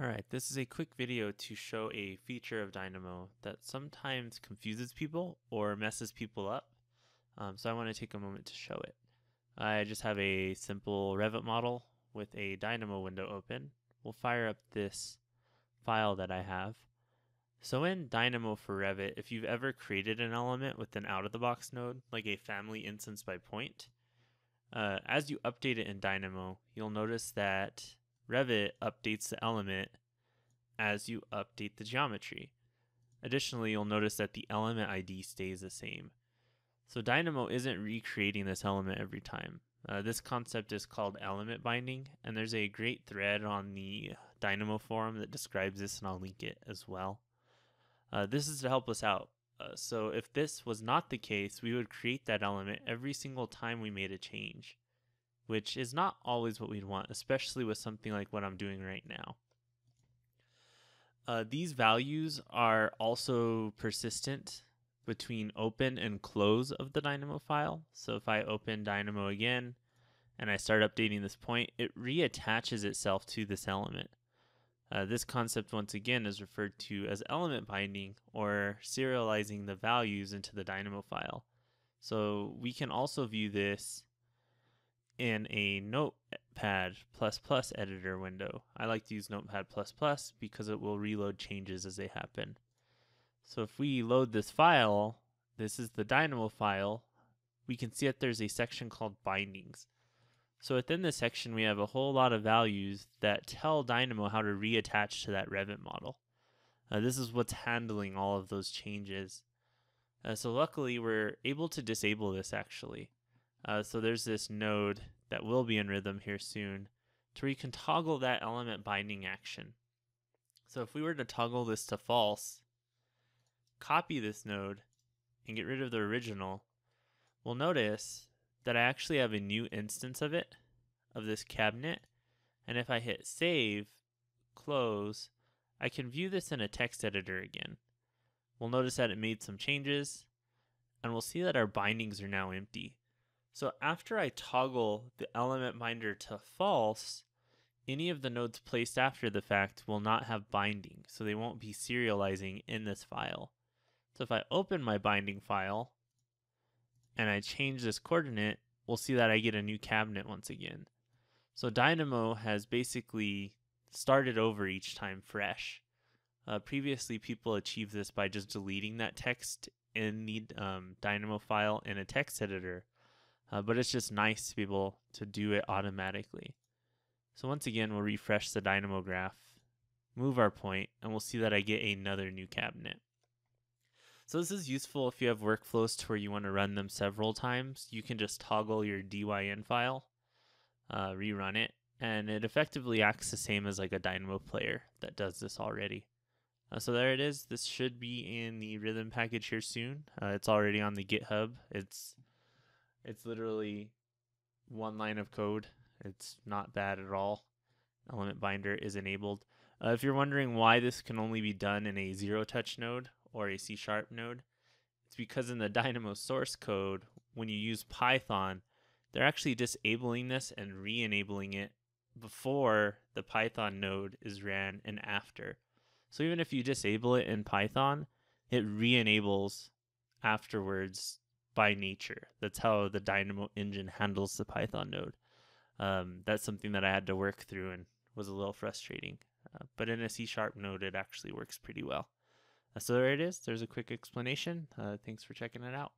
Alright, this is a quick video to show a feature of Dynamo that sometimes confuses people or messes people up. Um, so I want to take a moment to show it. I just have a simple Revit model with a Dynamo window open. We'll fire up this file that I have. So in Dynamo for Revit, if you've ever created an element with an out-of-the-box node, like a family instance by point, uh, as you update it in Dynamo, you'll notice that Revit updates the element as you update the geometry. Additionally, you'll notice that the element ID stays the same. So Dynamo isn't recreating this element every time. Uh, this concept is called element binding, and there's a great thread on the Dynamo forum that describes this, and I'll link it as well. Uh, this is to help us out. Uh, so if this was not the case, we would create that element every single time we made a change which is not always what we'd want, especially with something like what I'm doing right now. Uh, these values are also persistent between open and close of the Dynamo file. So if I open Dynamo again and I start updating this point, it reattaches itself to this element. Uh, this concept, once again, is referred to as element binding or serializing the values into the Dynamo file. So we can also view this in a Notepad++ editor window. I like to use Notepad++ because it will reload changes as they happen. So if we load this file, this is the Dynamo file, we can see that there's a section called bindings. So within this section, we have a whole lot of values that tell Dynamo how to reattach to that Revit model. Uh, this is what's handling all of those changes. Uh, so luckily, we're able to disable this actually. Uh, so there's this node that will be in Rhythm here soon to where you can toggle that element binding action. So if we were to toggle this to false, copy this node, and get rid of the original, we'll notice that I actually have a new instance of it, of this cabinet. And if I hit save, close, I can view this in a text editor again. We'll notice that it made some changes, and we'll see that our bindings are now empty. So after I toggle the element binder to false, any of the nodes placed after the fact will not have binding, so they won't be serializing in this file. So if I open my binding file and I change this coordinate, we'll see that I get a new cabinet once again. So Dynamo has basically started over each time fresh. Uh, previously, people achieved this by just deleting that text in the um, Dynamo file in a text editor uh, but it's just nice to be able to do it automatically. So once again, we'll refresh the Dynamo graph, move our point, and we'll see that I get another new cabinet. So this is useful if you have workflows to where you want to run them several times. You can just toggle your DYN file, uh, rerun it, and it effectively acts the same as like a Dynamo player that does this already. Uh, so there it is. This should be in the Rhythm package here soon. Uh, it's already on the GitHub. It's it's literally one line of code. It's not bad at all. Element binder is enabled. Uh, if you're wondering why this can only be done in a zero touch node or a C sharp node, it's because in the Dynamo source code, when you use Python, they're actually disabling this and re enabling it before the Python node is ran and after. So even if you disable it in Python, it re enables afterwards by nature. That's how the Dynamo engine handles the Python node. Um, that's something that I had to work through and was a little frustrating. Uh, but in a C sharp node, it actually works pretty well. Uh, so there it is. There's a quick explanation. Uh, thanks for checking it out.